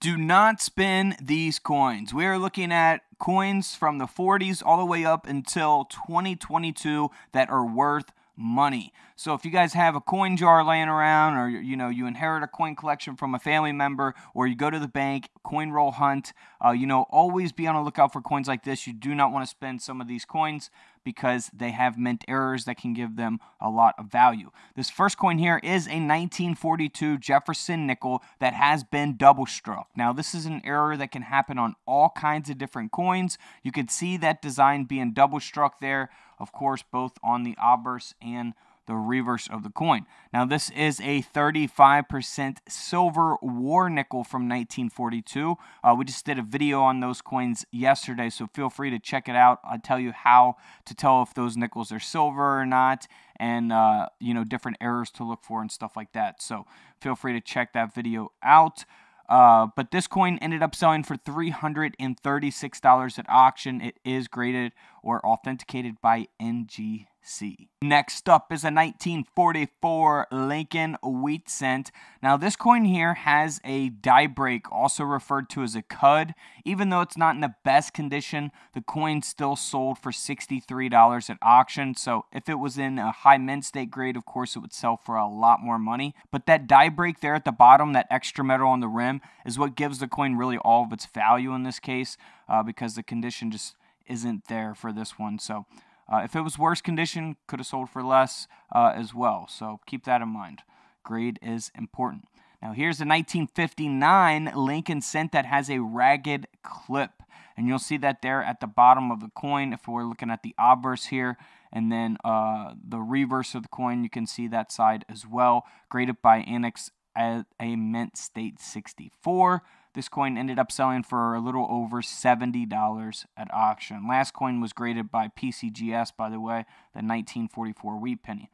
Do not spin these coins. We are looking at coins from the 40s all the way up until 2022 that are worth money. So if you guys have a coin jar laying around or you know you inherit a coin collection from a family member or you go to the bank, coin roll hunt, uh, you know always be on the lookout for coins like this. You do not want to spend some of these coins because they have mint errors that can give them a lot of value. This first coin here is a 1942 Jefferson nickel that has been double struck. Now this is an error that can happen on all kinds of different coins. You can see that design being double struck there, of course both on the obverse and the reverse of the coin. Now, this is a 35% silver war nickel from 1942. Uh, we just did a video on those coins yesterday, so feel free to check it out. I'll tell you how to tell if those nickels are silver or not, and uh, you know different errors to look for and stuff like that. So feel free to check that video out. Uh, but this coin ended up selling for $336 at auction. It is graded or authenticated by NG see. Next up is a 1944 Lincoln wheat cent. Now this coin here has a die break, also referred to as a cud. Even though it's not in the best condition, the coin still sold for $63 at auction. So if it was in a high mint state grade, of course it would sell for a lot more money. But that die break there at the bottom, that extra metal on the rim, is what gives the coin really all of its value in this case uh, because the condition just isn't there for this one. So uh, if it was worse condition, could have sold for less uh, as well. So keep that in mind. Grade is important. Now here's a 1959 Lincoln cent that has a ragged clip. And you'll see that there at the bottom of the coin if we're looking at the obverse here. And then uh, the reverse of the coin, you can see that side as well. Graded by ANACS at a mint state 64. This coin ended up selling for a little over $70 at auction. Last coin was graded by PCGS, by the way, the 1944 wheat penny.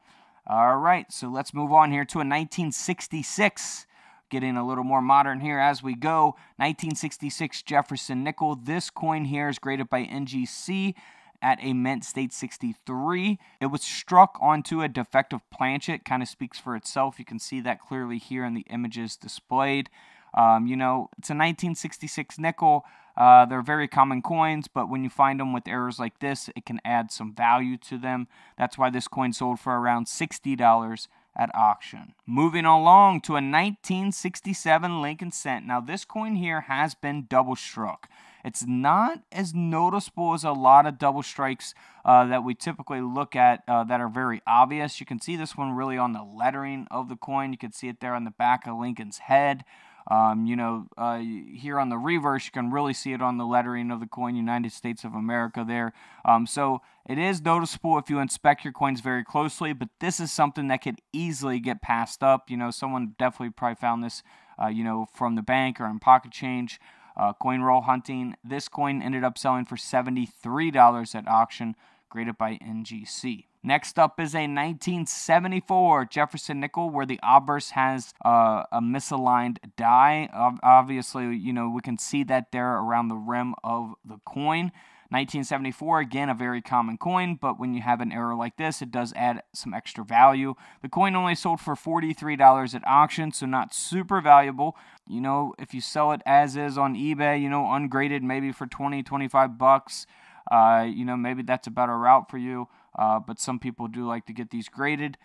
All right, so let's move on here to a 1966. Getting a little more modern here as we go. 1966 Jefferson nickel. This coin here is graded by NGC at a mint state 63. It was struck onto a defective planchet, kind of speaks for itself. You can see that clearly here in the images displayed. Um, you know, it's a 1966 nickel. Uh, they're very common coins, but when you find them with errors like this, it can add some value to them. That's why this coin sold for around $60 at auction. Moving along to a 1967 Lincoln cent. Now, this coin here has been double struck. It's not as noticeable as a lot of double strikes uh, that we typically look at uh, that are very obvious. You can see this one really on the lettering of the coin. You can see it there on the back of Lincoln's head. Um, you know, uh, here on the reverse, you can really see it on the lettering of the coin United States of America there. Um, so it is noticeable if you inspect your coins very closely, but this is something that could easily get passed up. You know, someone definitely probably found this, uh, you know, from the bank or in pocket change. Uh, coin roll hunting. This coin ended up selling for $73 at auction, graded by NGC. Next up is a 1974 Jefferson nickel where the obverse has uh, a misaligned die. Obviously, you know, we can see that there around the rim of the coin. 1974, again, a very common coin, but when you have an error like this, it does add some extra value. The coin only sold for $43 at auction, so not super valuable. You know, if you sell it as is on eBay, you know, ungraded, maybe for 20, 25 bucks, uh, you know, maybe that's a better route for you uh, but some people do like to get these graded.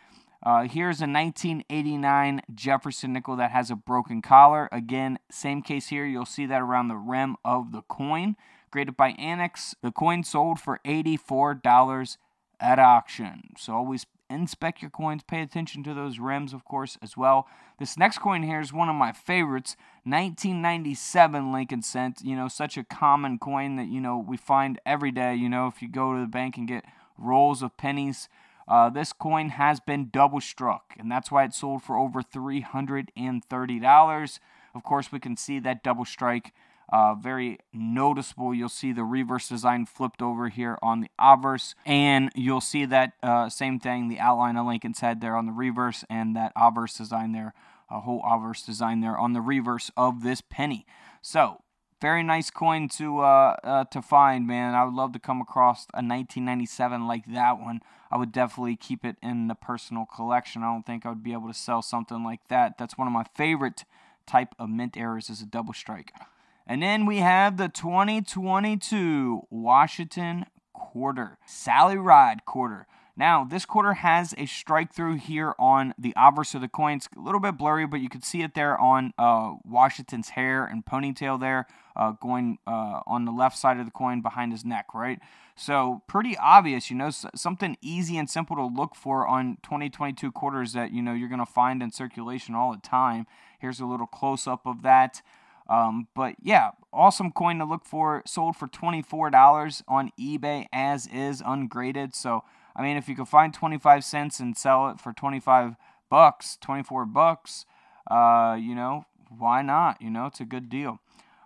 Uh, here's a 1989 Jefferson nickel that has a broken collar. Again, same case here. You'll see that around the rim of the coin. Graded by ANACS. The coin sold for $84 at auction. So always inspect your coins. Pay attention to those rims, of course, as well. This next coin here is one of my favorites. 1997 Lincoln cent. You know, such a common coin that, you know, we find every day. You know, if you go to the bank and get rolls of pennies. Uh, this coin has been double struck, and that's why it sold for over $330. Of course, we can see that double strike uh, very noticeable. You'll see the reverse design flipped over here on the obverse, and you'll see that uh, same thing, the outline of Lincoln's head there on the reverse, and that obverse design there, a whole obverse design there on the reverse of this penny. So, very nice coin to uh, uh, to find, man. I would love to come across a 1997 like that one. I would definitely keep it in the personal collection. I don't think I would be able to sell something like that. That's one of my favorite type of mint errors is a double strike. And then we have the 2022 Washington quarter, Sally Ride quarter. Now, this quarter has a strike through here on the obverse of the coin. It's a little bit blurry, but you can see it there on uh, Washington's hair and ponytail there, uh, going uh, on the left side of the coin behind his neck, right? So, pretty obvious, you know, something easy and simple to look for on 2022 quarters that, you know, you're going to find in circulation all the time. Here's a little close up of that. Um, but yeah, awesome coin to look for. Sold for $24 on eBay as is, ungraded. So, I mean, if you could find 25 cents and sell it for 25 bucks, 24 bucks, uh, you know, why not? You know, it's a good deal.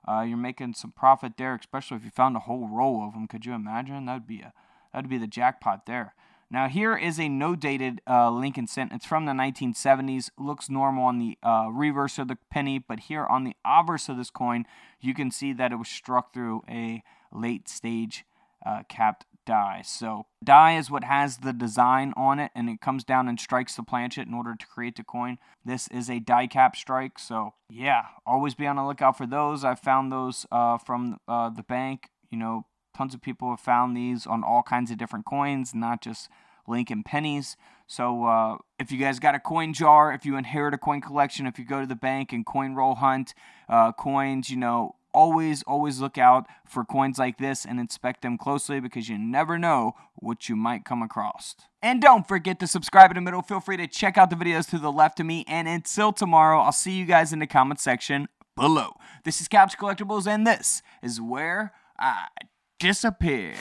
Uh, you're making some profit there, especially if you found a whole row of them. Could you imagine? That'd be a that'd be the jackpot there. Now here is a no dated uh, Lincoln cent. It's from the 1970s. Looks normal on the uh, reverse of the penny, but here on the obverse of this coin, you can see that it was struck through a late stage uh, capped die. So die is what has the design on it and it comes down and strikes the planchet in order to create the coin. This is a die cap strike. So yeah, always be on the lookout for those. I found those uh, from uh, the bank. You know, tons of people have found these on all kinds of different coins, not just Lincoln pennies. So uh, if you guys got a coin jar, if you inherit a coin collection, if you go to the bank and coin roll hunt uh, coins, you know, always, always look out for coins like this and inspect them closely because you never know what you might come across. And don't forget to subscribe in the middle. Feel free to check out the videos to the left of me. And until tomorrow, I'll see you guys in the comment section below. This is Couch Collectibles, and this is where I disappear.